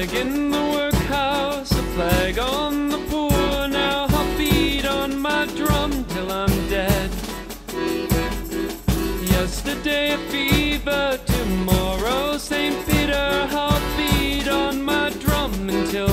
flag in the workhouse, a flag on the poor. Now I'll beat on my drum till I'm dead. Yesterday a fever, tomorrow St. Peter. I'll beat on my drum until